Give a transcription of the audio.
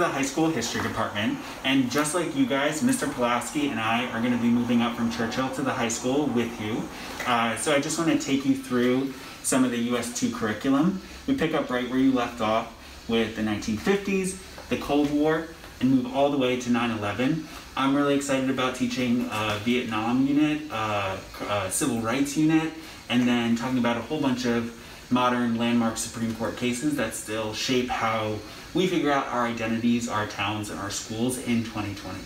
the high school history department, and just like you guys, Mr. Pulaski and I are going to be moving up from Churchill to the high school with you. Uh, so I just want to take you through some of the US2 curriculum. We pick up right where you left off with the 1950s, the Cold War, and move all the way to 9-11. I'm really excited about teaching a Vietnam unit, uh, a civil rights unit, and then talking about a whole bunch of modern landmark Supreme Court cases that still shape how we figure out our identities, our towns, and our schools in 2020.